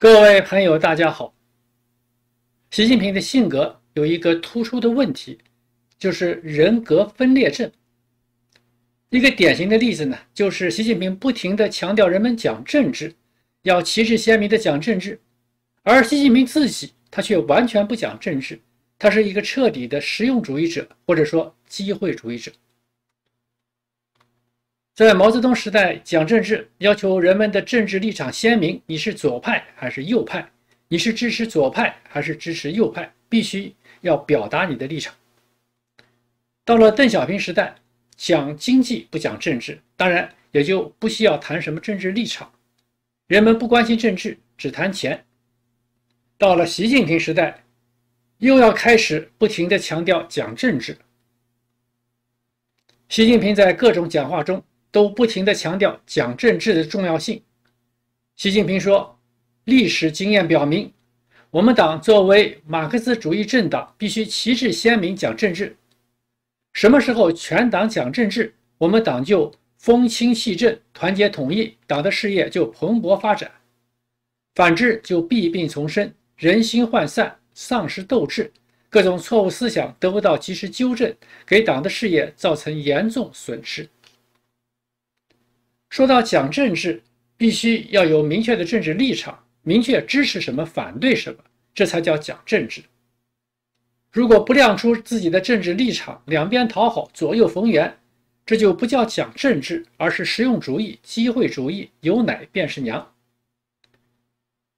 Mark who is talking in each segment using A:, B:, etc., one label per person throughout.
A: 各位朋友，大家好。习近平的性格有一个突出的问题，就是人格分裂症。一个典型的例子呢，就是习近平不停地强调人们讲政治，要旗帜鲜明地讲政治，而习近平自己他却完全不讲政治，他是一个彻底的实用主义者，或者说机会主义者。在毛泽东时代，讲政治要求人们的政治立场鲜明，你是左派还是右派？你是支持左派还是支持右派？必须要表达你的立场。到了邓小平时代，讲经济不讲政治，当然也就不需要谈什么政治立场，人们不关心政治，只谈钱。到了习近平时代，又要开始不停地强调讲政治。习近平在各种讲话中。都不停地强调讲政治的重要性。习近平说：“历史经验表明，我们党作为马克思主义政党，必须旗帜鲜明讲政治。什么时候全党讲政治，我们党就风清气正、团结统一，党的事业就蓬勃发展；反之，就弊病丛生、人心涣散、丧失斗志，各种错误思想得不到及时纠正，给党的事业造成严重损失。”说到讲政治，必须要有明确的政治立场，明确支持什么，反对什么，这才叫讲政治。如果不亮出自己的政治立场，两边讨好，左右逢源，这就不叫讲政治，而是实用主义、机会主义，有奶便是娘。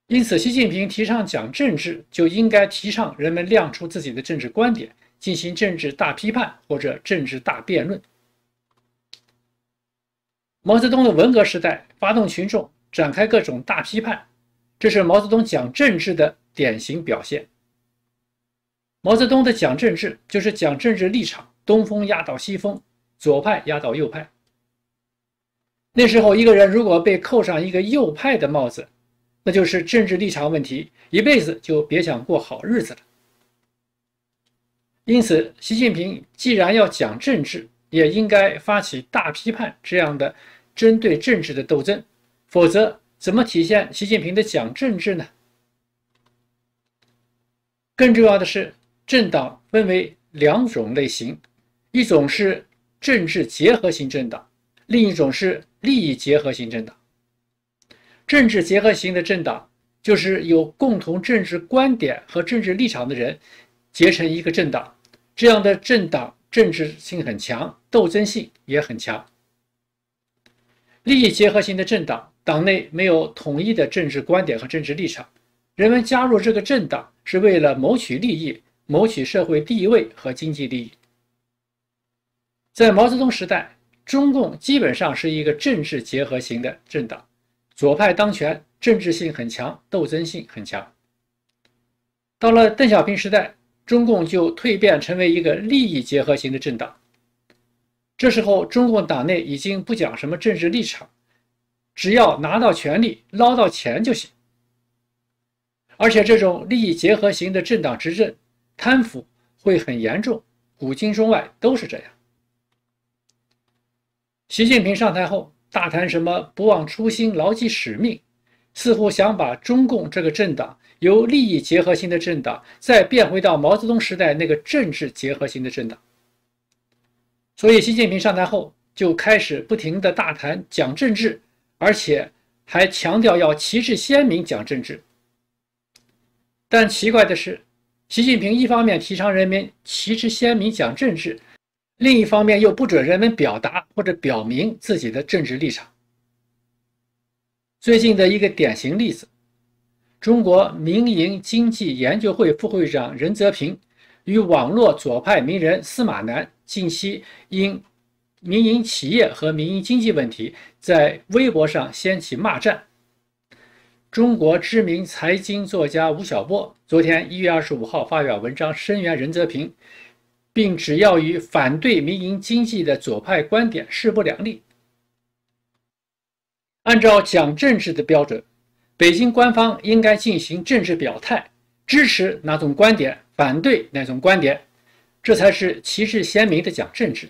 A: 因此，习近平提倡讲政治，就应该提倡人们亮出自己的政治观点，进行政治大批判或者政治大辩论。毛泽东的文革时代，发动群众展开各种大批判，这是毛泽东讲政治的典型表现。毛泽东的讲政治就是讲政治立场，东风压倒西风，左派压倒右派。那时候，一个人如果被扣上一个右派的帽子，那就是政治立场问题，一辈子就别想过好日子了。因此，习近平既然要讲政治，也应该发起大批判这样的针对政治的斗争，否则怎么体现习近平的讲政治呢？更重要的是，政党分为两种类型，一种是政治结合型政党，另一种是利益结合型政党。政治结合型的政党就是有共同政治观点和政治立场的人结成一个政党，这样的政党政治性很强。斗争性也很强。利益结合型的政党，党内没有统一的政治观点和政治立场，人们加入这个政党是为了谋取利益、谋取社会地位和经济利益。在毛泽东时代，中共基本上是一个政治结合型的政党，左派当权，政治性很强，斗争性很强。到了邓小平时代，中共就蜕变成为一个利益结合型的政党。这时候，中共党内已经不讲什么政治立场，只要拿到权力、捞到钱就行。而且，这种利益结合型的政党执政，贪腐会很严重，古今中外都是这样。习近平上台后，大谈什么不忘初心、牢记使命，似乎想把中共这个政党由利益结合型的政党，再变回到毛泽东时代那个政治结合型的政党。所以，习近平上台后就开始不停的大谈讲政治，而且还强调要旗帜鲜明讲政治。但奇怪的是，习近平一方面提倡人民旗帜鲜明讲政治，另一方面又不准人们表达或者表明自己的政治立场。最近的一个典型例子，中国民营经济研究会副会长任泽平与网络左派名人司马南。近期因民营企业和民营经济问题，在微博上掀起骂战。中国知名财经作家吴晓波昨天一月二十五号发表文章声援任泽平，并只要与反对民营经济的左派观点势不两立。按照讲政治的标准，北京官方应该进行政治表态，支持哪种观点，反对哪种观点。这才是旗帜鲜明的讲政治。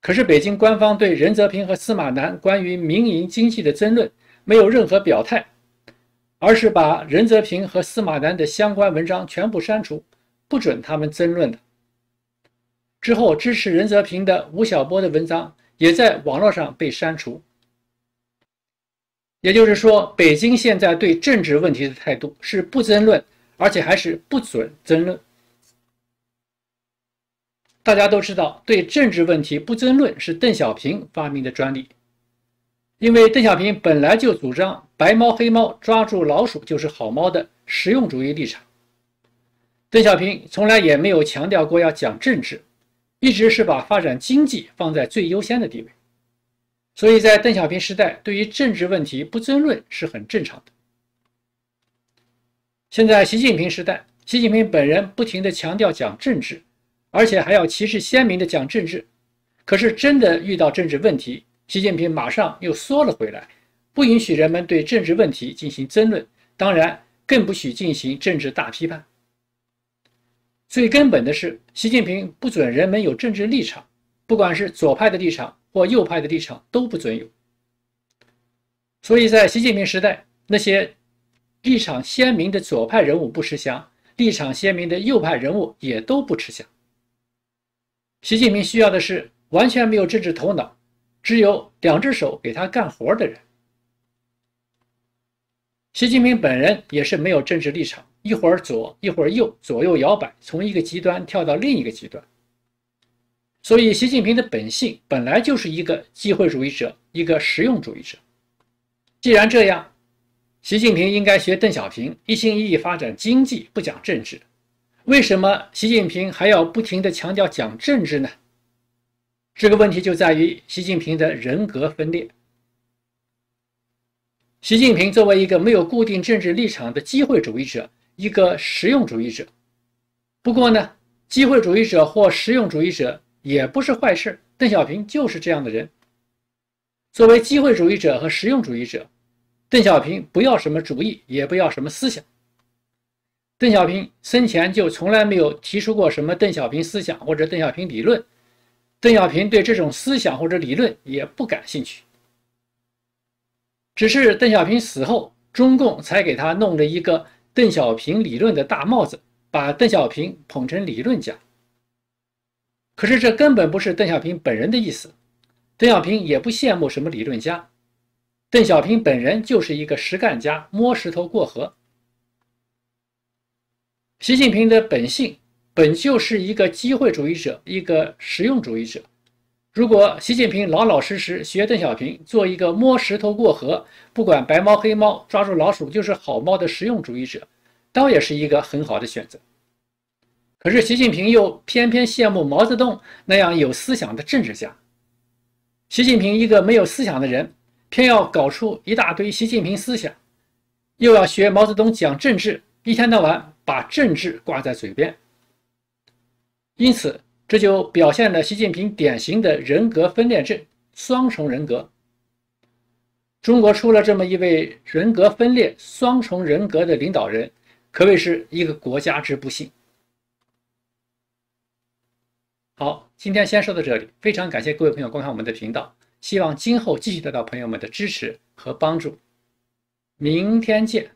A: 可是，北京官方对任泽平和司马南关于民营经济的争论没有任何表态，而是把任泽平和司马南的相关文章全部删除，不准他们争论的。之后，支持任泽平的吴晓波的文章也在网络上被删除。也就是说，北京现在对政治问题的态度是不争论，而且还是不准争论。大家都知道，对政治问题不争论是邓小平发明的专利，因为邓小平本来就主张“白猫黑猫抓住老鼠就是好猫”的实用主义立场。邓小平从来也没有强调过要讲政治，一直是把发展经济放在最优先的地位。所以在邓小平时代，对于政治问题不争论是很正常的。现在习近平时代，习近平本人不停地强调讲政治。而且还要旗帜鲜明地讲政治，可是真的遇到政治问题，习近平马上又缩了回来，不允许人们对政治问题进行争论，当然更不许进行政治大批判。最根本的是，习近平不准人们有政治立场，不管是左派的立场或右派的立场都不准有。所以在习近平时代，那些立场鲜明的左派人物不吃香，立场鲜明的右派人物也都不吃香。习近平需要的是完全没有政治头脑，只有两只手给他干活的人。习近平本人也是没有政治立场，一会儿左一会儿右，左右摇摆，从一个极端跳到另一个极端。所以，习近平的本性本来就是一个机会主义者，一个实用主义者。既然这样，习近平应该学邓小平，一心一意发展经济，不讲政治。为什么习近平还要不停地强调讲政治呢？这个问题就在于习近平的人格分裂。习近平作为一个没有固定政治立场的机会主义者，一个实用主义者。不过呢，机会主义者或实用主义者也不是坏事。邓小平就是这样的人。作为机会主义者和实用主义者，邓小平不要什么主义，也不要什么思想。邓小平生前就从来没有提出过什么邓小平思想或者邓小平理论，邓小平对这种思想或者理论也不感兴趣。只是邓小平死后，中共才给他弄了一个邓小平理论的大帽子，把邓小平捧成理论家。可是这根本不是邓小平本人的意思，邓小平也不羡慕什么理论家，邓小平本人就是一个实干家，摸石头过河。习近平的本性本就是一个机会主义者，一个实用主义者。如果习近平老老实实学邓小平，做一个摸石头过河，不管白猫黑猫，抓住老鼠就是好猫的实用主义者，倒也是一个很好的选择。可是习近平又偏偏羡慕毛泽东那样有思想的政治家。习近平一个没有思想的人，偏要搞出一大堆习近平思想，又要学毛泽东讲政治，一天到晚。把政治挂在嘴边，因此这就表现了习近平典型的人格分裂症——双重人格。中国出了这么一位人格分裂、双重人格的领导人，可谓是一个国家之不幸。好，今天先说到这里，非常感谢各位朋友观看我们的频道，希望今后继续得到朋友们的支持和帮助。明天见。